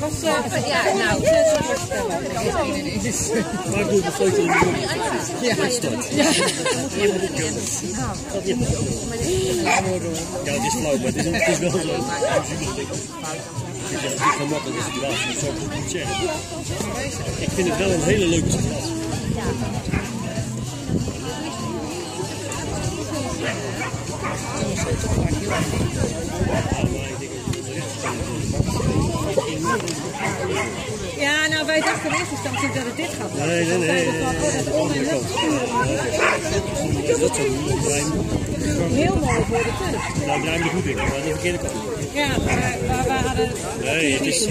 Was, ja, nou, ik. Ja, stort. Ja. Het is flauw, maar het is, wel zo. Het is echt niet gemakkelijk als je het laatste zo goed moet zeggen. Ik vind het wel een hele leuke situatie. Ja, nou, wij dachten in eerste instantie dat het dit gaat. worden. Nee, nee, nee. Dat onder en lucht sturen. Dat Heel mooi voor de turf. Nou, hem de goed in, maar aan de verkeerde kant. Ja, maar, we hadden... Nee, het is,